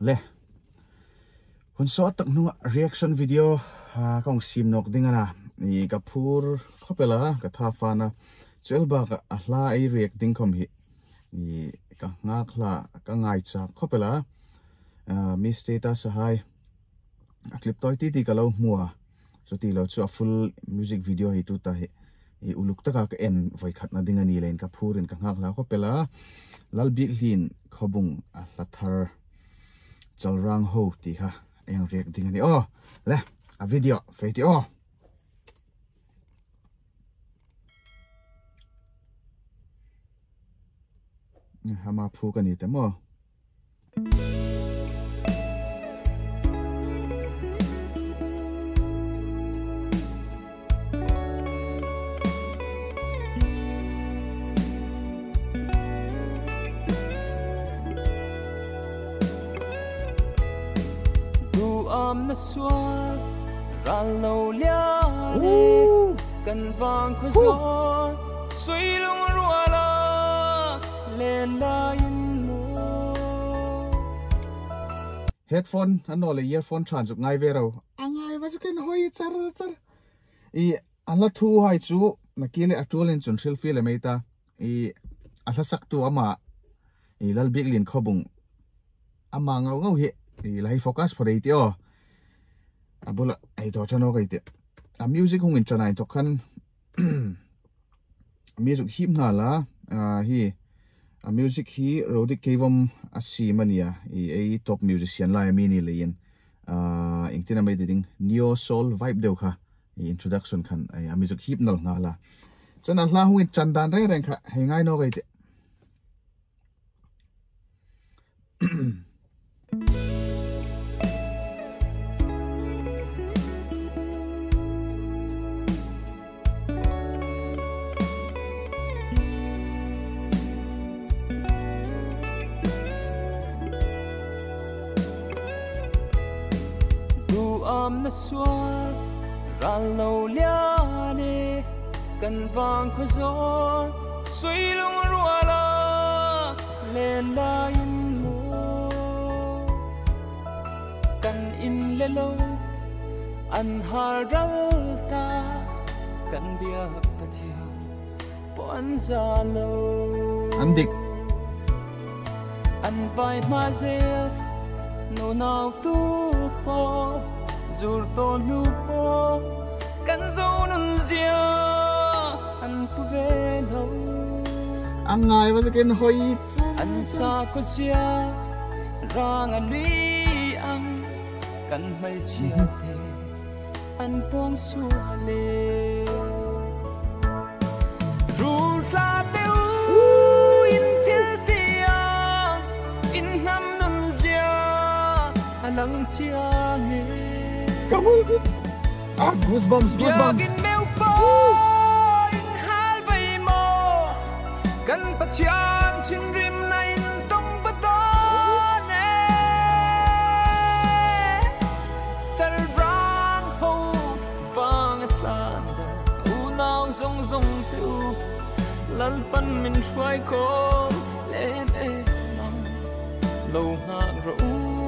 le hun so tak nu reaction video. À, ha kong sim nok ding ana ni kapur khopela ka tha fa na chel ba ka ahla à, ai react ding khom hi ni ka nga khla ka ngai cha khopela à, mi status hai. A clip toy ti ti ka lo mua so ti lo chu a full music video hi tu ta hi i uluk taka ka en voi khat na dinga ni len ka phurin ka nga khla khopela lal bi hlin khobung a lathar chal rang ho ti ha. Eng rek dinga ni oh le a video fe ti oh hama phu ka ni te mo am na xua ra lâu lia đi cần vàng khơi gió suy lung rùa la lên la in mô headphone an no le earphone tran chu ngai ve ro angai wa chu ken hoi char char i ala thu hai chu na ki le atul in chun thil feel meita i ala sak tu ama i lal big lin khobung ama ngau ngau hi i lai focus for it yo abula ai to chano kai te a music hung in chanai to khan music him na la hi a music hi rodi kevom a si mania i a top musician la mi ni lein a ingtina mai ding neo soul vibe deu kha introduction khan a music hip nal na la chana hla hung in chandan re reng kha hengai no kai te am na ra lâu lia nè cần vàng khơi gió suy lung rùa la lên la in mô. Cần in lê lâu an har ral ta cần bia pa chia bon za lâu an dik an vai ma zel no nào tu po zur to nu po kan zo nun zia an pu ve lo angai wa chu ken hoi char an sa ko zia rang an ri ang kan mai chia te an pong su le rul ta te alang chia nghe Come on, ah, goosebumps, goosebumps. Yagin meu po in hal bay mo kan pa chin rim na in tong pa to chal rang ho bang at lan u nao zong zong tu lal pan min try ko lem e mang lâu hang ro u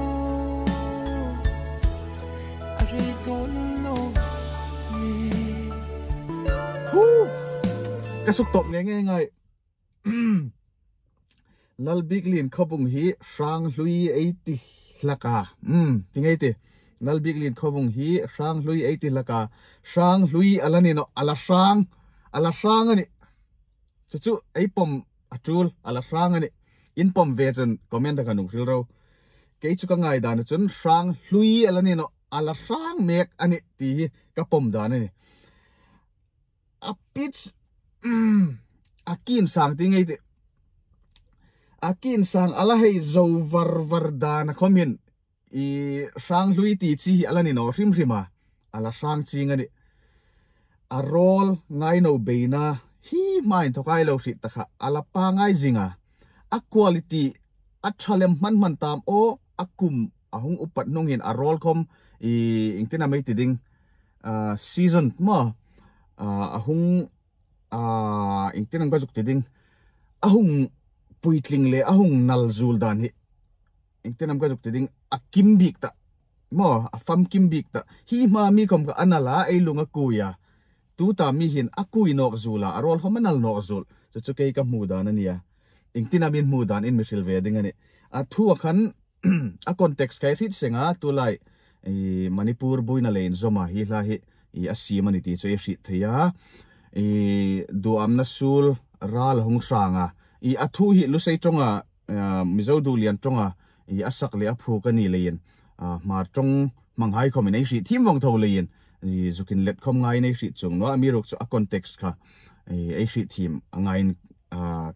cái xúc top nghe nghe ngay lal big lin khobung hi sang lui 80 laka um tingai te lal big lin khobung hi sang lui 80 laka sang lui alani no, ala sang ala sang ani. Chu chu ei pom atul ala sang ani. In pom ve chun comment ka nung ril ro ke chu ka ngai dan chun sang lui alani no, ala sang mek ani. Ti ka pom dan ani. A pitch um akin sang tingai te akin sang ala hei zo var var dana komin i sang lui ti chi ala ni no rim rima ala sang chi ngani a rol ngai no beina hi main to kai lo ri ta kha. Ala pa ngai zinga a. Quality a thalem man man tam o akum ahung upat nongin a rol kom i ingtina mai ti ding. Season mo. Ahung a ingtina ga juk ti ding ahung puitling le ahung nal zul dan hi eng tenam ka juk te ding a kim bik ta. Mo a fam kim bik ta. Hi ma mi kom ka anala ei lunga kuya à. tu ta mi hin à. a kui nok zula a rol homanal nok zul chu chu ke ka mu da na nia eng à. tina mu dan in misil ve ding ani a thu khan a context kai rit senga tu lai. Manipur buina lein zoma hi la hi. I asimani ti chu i hri theya du amna sul, ral hong sanga i athu hi lu sei tonga mizo du lian tonga. I asak le aphu ka ni lein ma tong manghai combination thim wong tho lein i zukin let khom ngai nei hri chung no ami rok chu a context kha. E ai hri team angain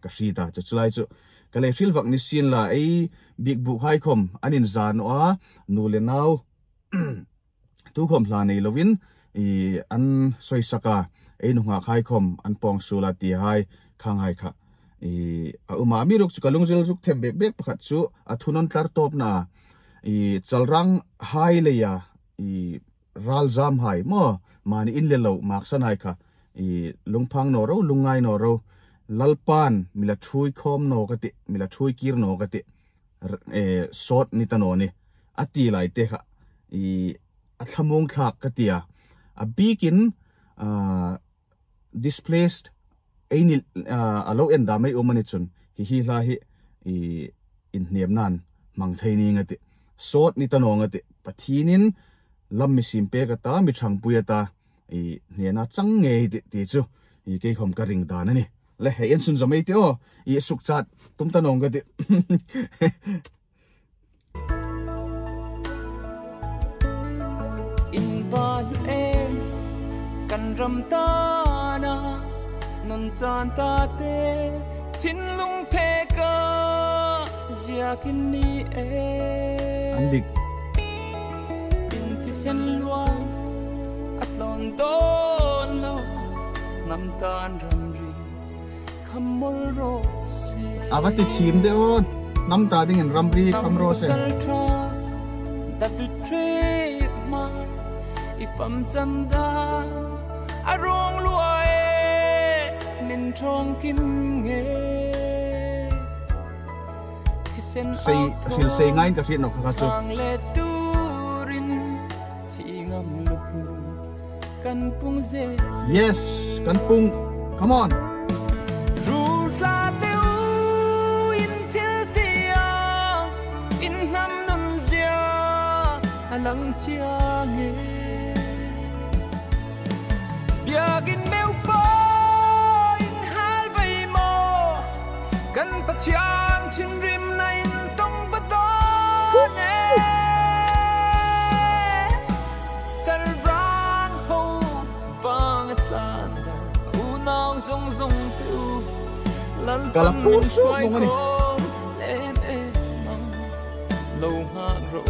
ka hri ta chu chulai chu. Ka le fil wak ni sin la ai big book hai khom anin zan wa nu le nau, tu khom hla nei lovin. I an ไอ้หนุ่มหาใครมอันปองสุลาตีให้ข้างให้ค่ะอีอาอมามีรุกจุกลุงจิลจุกเทมเบกเบกประคัดสุอัทุนันทาร์ตบนาอีจัลรังไฮเลยะอีรัลซามไฮมอมานี่อินเลโลมากสนายค่ะอีลุงพังโนโรูลุงไงโนโรลัลปานมิละช่วยคอมนกติมิละช่วยกีร์โนกติเออสอดนิตนนี่อตีไหลเตค่ะอีอัทมงคลากกติยาอบีกินอ่า displaced aini a lo en da mai umani chun hi hi la hi i in hnem nan mang thei ni ngati sot ni ta no ngati pathinin lam mi sim pe ka ta mi thang puya ta i hne na chang nge ti chu i ke khom ka ring da na ni le he en sun zomei te o i suk chat tum ta nong ga de in van em kan ram ta na non chan ta te chin lung pe ka zia kin ni e. An dik in chi sen lua at lon don lo ngam tan ram ri khamol ro se. Avati thim de on nam ta ding en ramri khamro se that betray my if I'm chanda a wrong luai min trong kim nge thì sen sei sil sei chang le turin chi ngam lupu kan pung ze yes kan pung come on. Nam nun zia alang chia nghe biagin pa chiang chin rim in tong ba do ne chal rang ho bang atlanta u nao zong zong tu lal Kala pan pur min su shuai mong lâu ha ro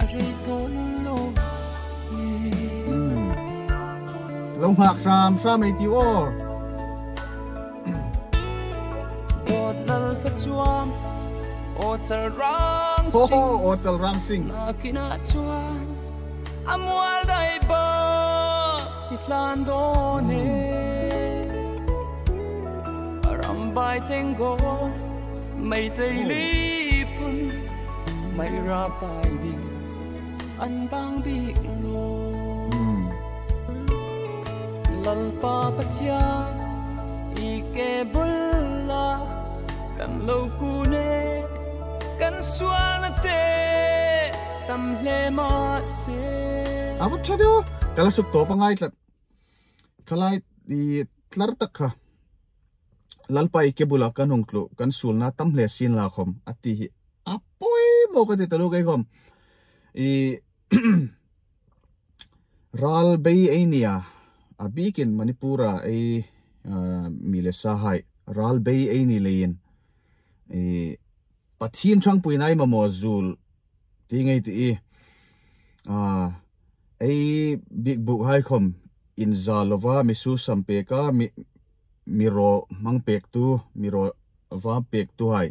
a re ton lo Hmm. lo hak ram sam ei fa chuam rang ho ho sing ram sing na kina chuan amwal dai ba itlan do ne aram bai tengo mai tei li pun mai ra pai bi an bang bi lo Hmm. lal pa pa kan lo ku ne kan sual na te tam hle ma se avat chado kala suk to pangai tlat kalai di tlar tak kha lalpai ke bula kan hong klo kan sul na tam hle sin la khom. Ati hi apoi mo ka te talu kai khom i ral bay ania. A bikin manipura ai mile sahai ral bay ai ni lein e Eh, pathin chang pui nai ma mo zul. Ti ngai ti a ai ah, big book hai khom. In zalova, mi su sampe ka, mi mi ro mang pek tu, mi ro va pek tu hai.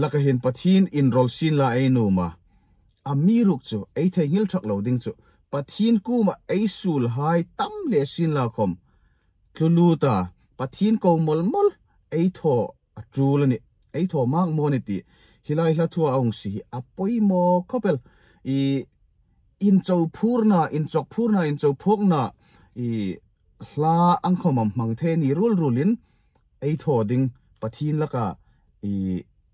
Laka hin pathin in rol sin la ai nu ma. A mi ruk chu ai thai ngil thak lo ding chu. Pathin ku ma ai sul hai tam le sin la khom. Tlulu ta pathin ko mol mol ai tho ไอ้ทอมักโมนิติฮิลาฮิลาทัวองสีอปอยโมคัาเป็นอีอินโจพูร์นาอินจอกพูร์นาอินโจพกนาอีลาอังคมมังเทนีรูลรูลินไอ้ทอดิงปะทีนละกะอี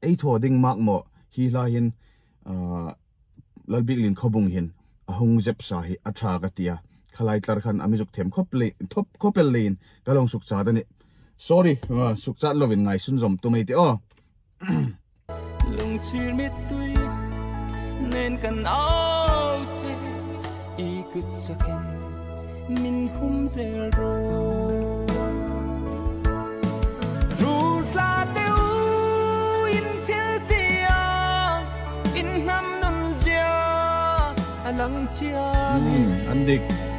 ไอ้ทอดิงมากโมฮิลาฮินอ่าลบิกลินขบุงหินอหงเจ็บสาหิอัตรากติยาขลายตรคันอามิจุกเทมคบเลนทบคบเป็นเลนก็ลงสุกจาดันนี่ sorry สุกจาดลวินไงสุนสมตัวไม่ติอ๋อ lung chir mit tui nên cần áo che i kut sakin min hum zel ro rul la te u in til tia in nam nun zia alang chia an dik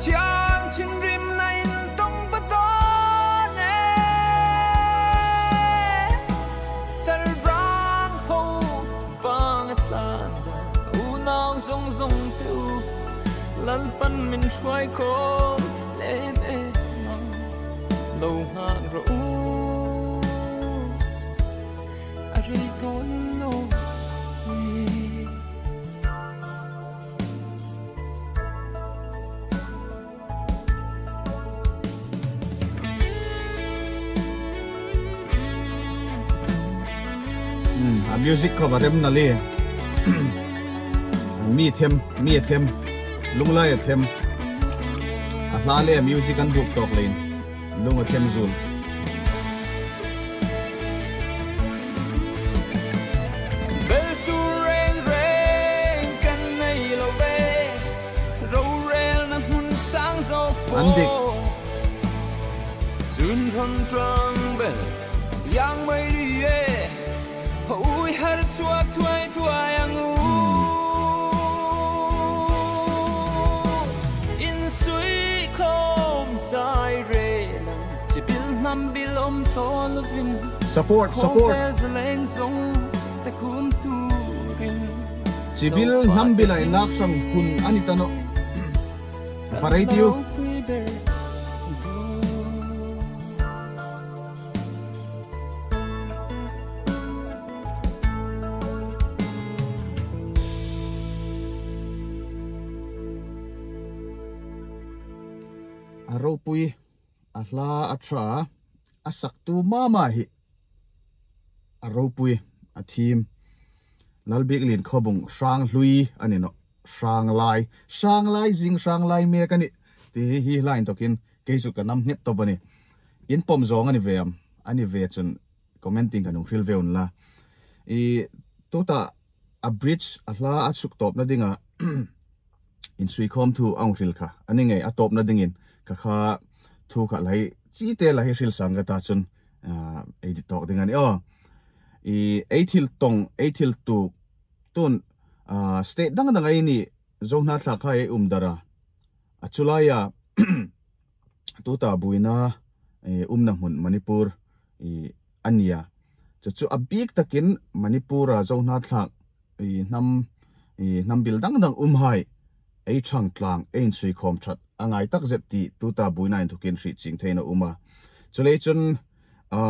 chiang chin rim na in tong pa to ne char rang ho bang atlan da u nang zong zong tu lal pan min shwai ko le me mang lo hang ro u are ton music an buk tok lein lung a them zul Bel tu reng reng kan nei lo ve ro rel na hun sang zo po An dik. Sun thon trang bel yang mai đi chuak thuai thuai ang u in sui khom sai re lang chỉ bil nam bil om to lovin support support. chibil nam bilai lak sang hun ani tano farai tiu aro pui a hla a tra a sak tu mama hi. Aro pui a team lalbik lin khobung sang hlui ani no. Sang lai sang lai jing sang lai me này ti hi line tokin số ka nam net to bani in pom zong ani em, ani ve chun commenting kanung fil veun la. I tota a bridge a hla a suk top na dinga. In sui khom thu ang ril kha. Ani nghe, a top na dingin ka kha thu kha lai chi te la hi ril sang ga ta chun, a edit tok ding ani, o. I eightil tong eightil tu, tun, a, state dang dang ai ni zong na thla kha e um dara a chulaya, tu ta buina e um na mun manipur, i ania chu chu abik takin manipura zong na thla i, nam i, nam bil dang dang um hai, ei chang tlang, ein sui khom that angai tak zet ti tu ta buina in thukin hri ching theina uma. Chulei chun, a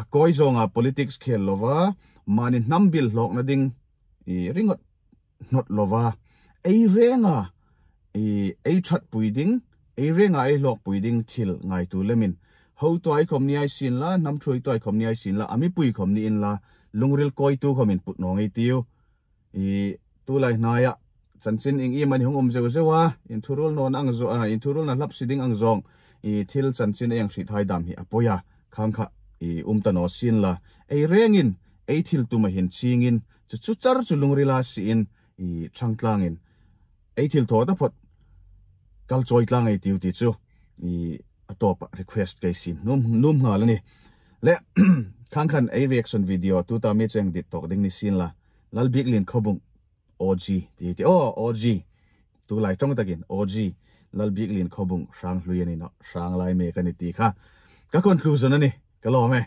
a koi zonga politics khel lova mani nambil lok na ding, i ringot not lova ei renga i, ei that puiding ei renga ei lok puiding thil ngai tu lemin. Ho toy khom ni ai sin la, nam throi toy khom ni ai sin la, ami pui khom ni in la, lungril koi tu khomin put no ngai tiu i, tu lai na ya chanchin ing i mani hong om zeu zewa in thurul non ang zo in thurul na lap siding ang zong. I thil chanchin yang hri thai dam hi apoya khangkha i umtano sin la. Ei rengin ei thil tu ma hin chingin chu chu char chu lungri la si in, i in. Ei thil tho da phot. Kal choi tlang ei tiu ti chu. I atop request kai sin. Num num nga la ni le, khang khan ei reaction video tu ta mi cheng dit tok ding ni sin la. Lal big lin khobung og ti ti o og tu lai tong takin og lal big lin khobung sang hluyan ni no sang lai me kan ti kha ka conclusion ani ka lo me